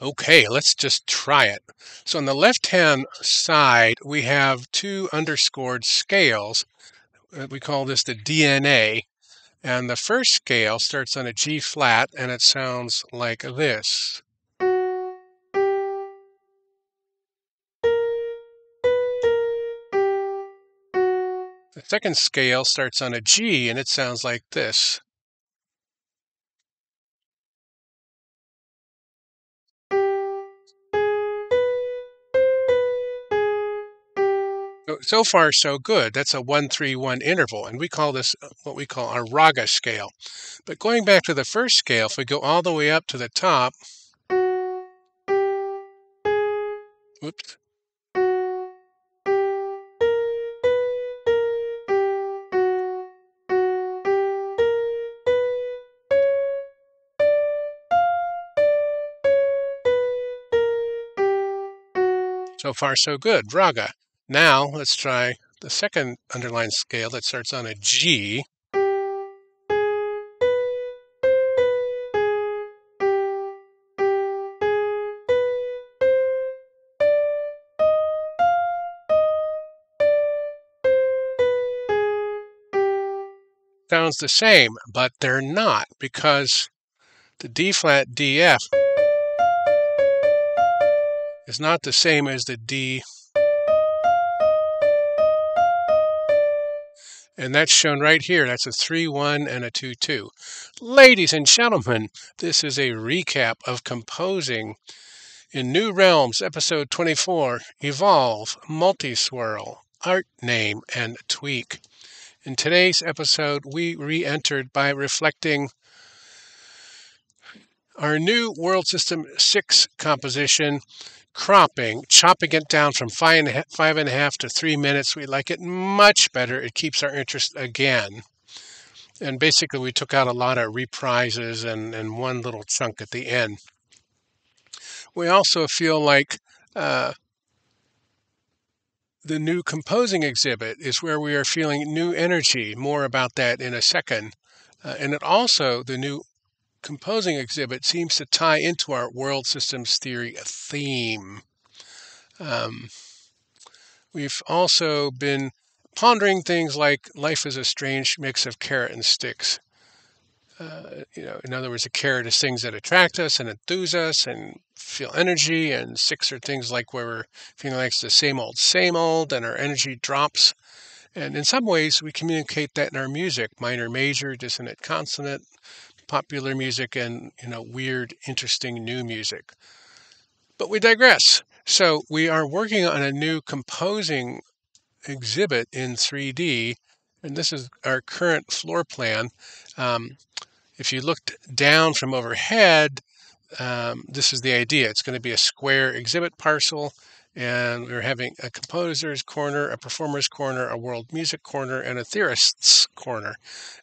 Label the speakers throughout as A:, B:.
A: Okay, let's just try it. So on the left-hand side, we have two underscored scales. Uh, We call this the DNA. And the first scale starts on a G flat and it sounds like this. The second scale starts on a G and it sounds like this. So, far, so good. That's a 131 interval, and we call this uh, what we call our raga scale. But going back to the first scale, if we go all the way up to the top, whoops, so far, so good. Raga. Now let's try the second underlined scale that starts on a G. Sounds the same, but they're not because the D flat DF is not the same as the D And that's shown right here. That's a 3 1 and a 2 2. Ladies and gentlemen, this is a recap of composing in New Realms, episode 24 Evolve, Multiswirl, Art Name, and Tweak. In today's episode, we re entered by reflecting our new World System 6 composition cropping, chopping it down from five and, a half, five and a half to three minutes. We like it much better. It keeps our interest again. And basically, we took out a lot of reprises and, and one little chunk at the end. We also feel like uh, the new composing exhibit is where we are feeling new energy. More about that in a second. Uh, and it also, the new composing exhibit seems to tie into our world systems theory theme. Um, we've also been pondering things like life is a strange mix of carrot and sticks. Uh, you know, in other words, a carrot is things that attract us and enthuse us and feel energy, and sticks are things like where we're feeling like it's the same old, same old, and our energy drops. And in some ways, we communicate that in our music minor, major, dissonant, consonant, popular music and you know weird interesting new music. But we digress. So we are working on a new composing exhibit in 3d and this is our current floor plan. Um, if you looked down from overhead um, this is the idea. It's going to be a square exhibit parcel and we're having a composer's corner, a performer's corner, a world music corner, and a theorist's corner.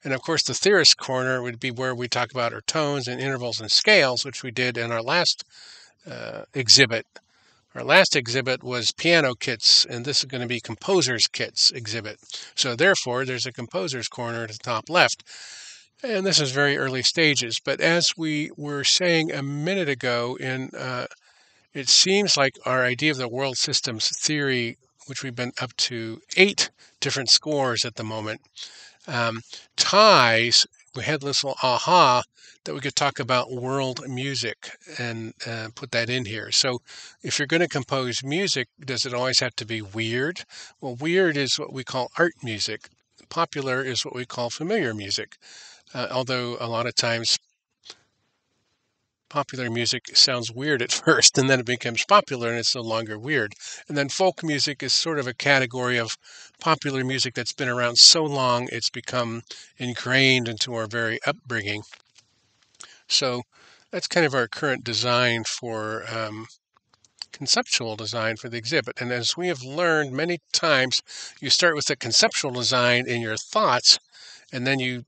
A: And of course, the theorist corner would be where we talk about our tones and intervals and scales, which we did in our last uh, exhibit. Our last exhibit was piano kits, and this is going to be composer's kits exhibit. So therefore, there's a composer's corner at the top left. And this is very early stages, but as we were saying a minute ago in uh, it seems like our idea of the world systems theory, which we've been up to eight different scores at the moment, um, ties. We had this little aha that we could talk about world music and uh, put that in here. So, if you're going to compose music, does it always have to be weird? Well, weird is what we call art music. Popular is what we call familiar music. Uh, although a lot of times popular music sounds weird at first and then it becomes popular and it's no longer weird. And then folk music is sort of a category of popular music that's been around so long it's become ingrained into our very upbringing. So that's kind of our current design for um, conceptual design for the exhibit. And as we have learned many times, you start with the conceptual design in your thoughts and then you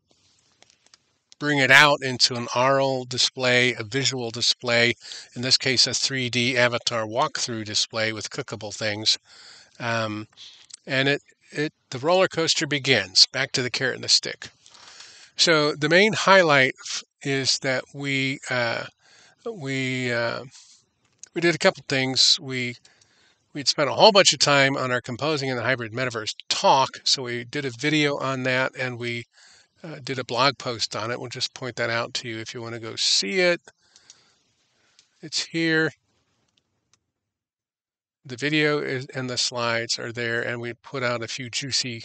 A: bring it out into an aural display, a visual display, in this case, a 3D avatar walkthrough display with clickable things. Um, and it, it, the roller coaster begins, back to the carrot and the stick. So the main highlight is that we, uh, we uh, we did a couple things. We we'd spent a whole bunch of time on our composing in the hybrid metaverse talk, so we did a video on that and we uh, did a blog post on it. We'll just point that out to you if you want to go see it. It's here. The video is, and the slides are there, and we put out a few juicy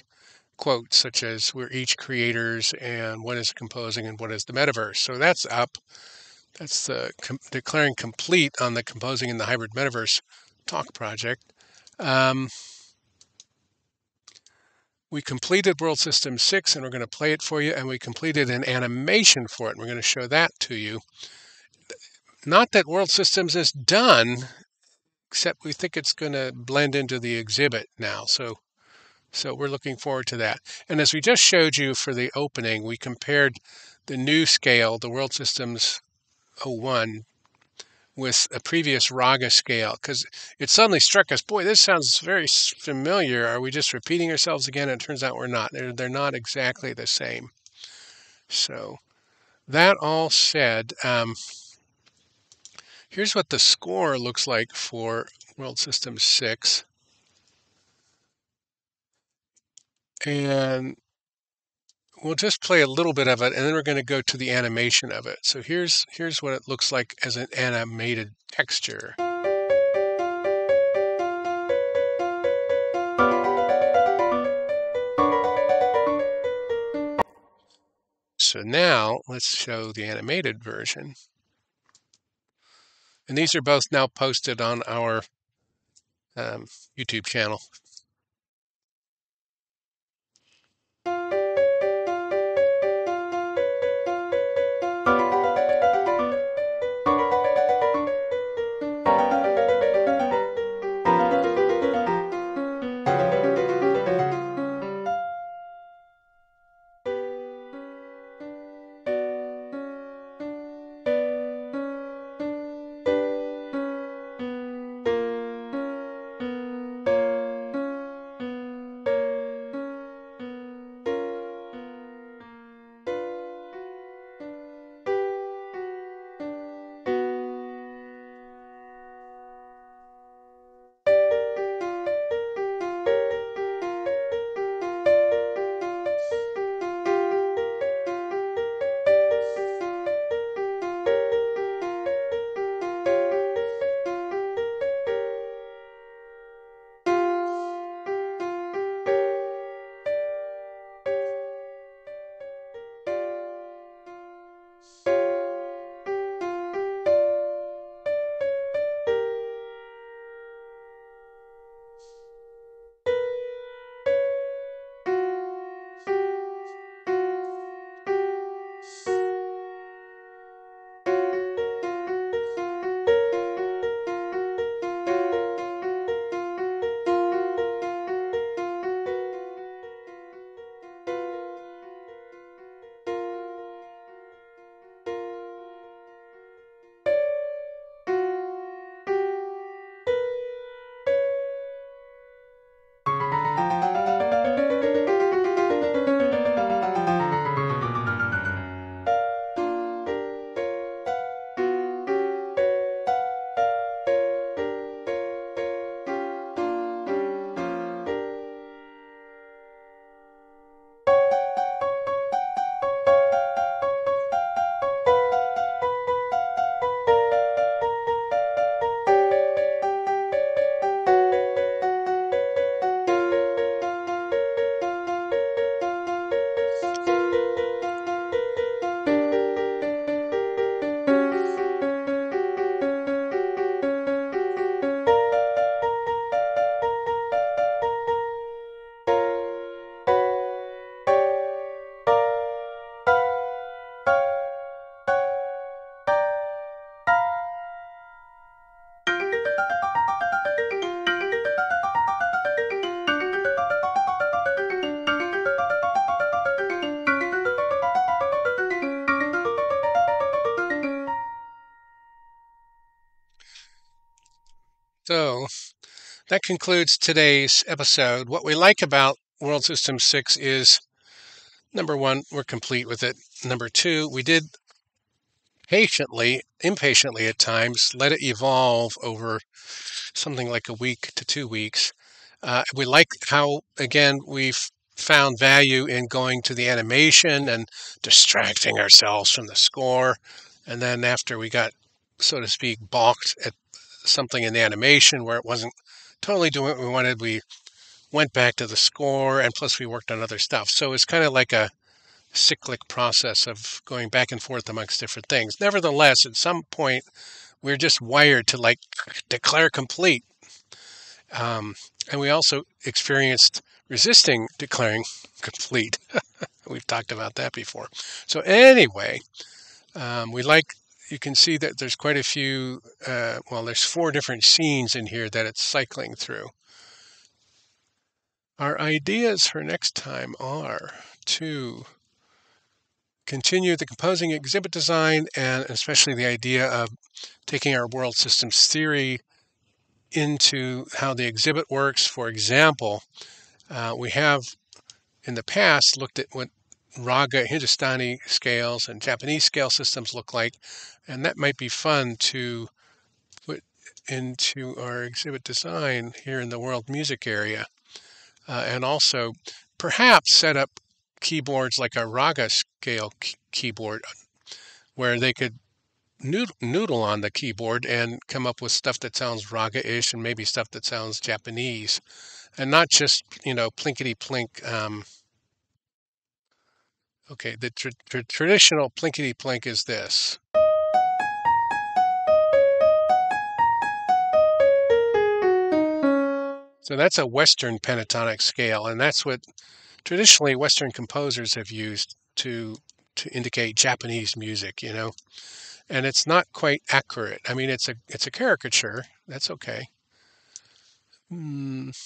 A: quotes, such as "We're each creators," and "What is composing?" and "What is the metaverse?" So that's up. That's the com- declaring complete on the composing in the hybrid metaverse talk project. Um, we completed World System 6 and we're going to play it for you, and we completed an animation for it. And we're going to show that to you. Not that World Systems is done, except we think it's going to blend into the exhibit now. So, so we're looking forward to that. And as we just showed you for the opening, we compared the new scale, the World Systems 01, with a previous raga scale because it suddenly struck us boy this sounds very familiar. Are we just repeating ourselves again? And it turns out we're not. They're, they're not exactly the same. So that all said um, here's what the score looks like for world system 6 and we'll just play a little bit of it and then we're going to go to the animation of it. So here's here's what it looks like as an animated texture. So now let's show the animated version. And these are both now posted on our um, YouTube channel. That concludes today's episode. What we like about World System 6 is number one, we're complete with it. Number two, we did patiently, impatiently at times, let it evolve over something like a week to two weeks. Uh, we like how, again, we've found value in going to the animation and distracting ourselves from the score. And then after we got, so to speak, balked at something in the animation where it wasn't totally doing what we wanted, we went back to the score and plus we worked on other stuff. So it's kind of like a cyclic process of going back and forth amongst different things. Nevertheless, at some point, we're just wired to like declare complete. Um, and we also experienced resisting declaring complete. We've talked about that before. So, anyway, um, we like, you can see that there's quite a few, uh, well, there's four different scenes in here that it's cycling through. Our ideas for next time are to continue the composing exhibit design and especially the idea of taking our world systems theory into how the exhibit works. For example, uh, we have in the past looked at what Raga Hindustani scales and Japanese scale systems look like, and that might be fun to put into our exhibit design here in the world music area. Uh, and also perhaps set up keyboards like a Raga scale keyboard where they could noodle on the keyboard and come up with stuff that sounds Raga-ish and maybe stuff that sounds Japanese, and not just you know plinkety plink. Um, okay, the tr- tr- traditional plinkety plink is this. So that's a Western pentatonic scale, and that's what traditionally Western composers have used to to indicate Japanese music. You know, and it's not quite accurate. I mean, it's a it's a caricature. That's okay. Mm,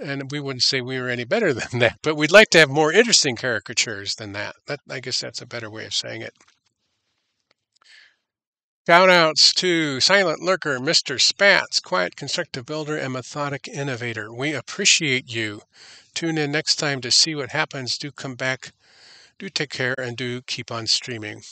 A: and we wouldn't say we were any better than that, but we'd like to have more interesting caricatures than that. That I guess that's a better way of saying it. Shout outs to Silent Lurker, Mr. Spats, Quiet Constructive Builder, and Methodic Innovator. We appreciate you. Tune in next time to see what happens. Do come back. Do take care and do keep on streaming.